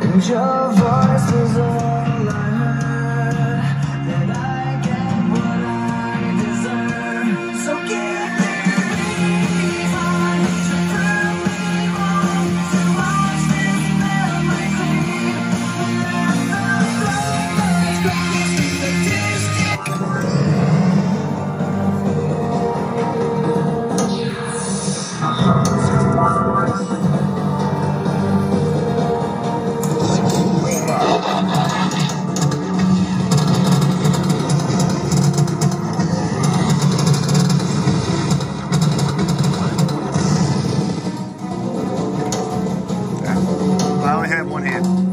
And your voice was all one hand.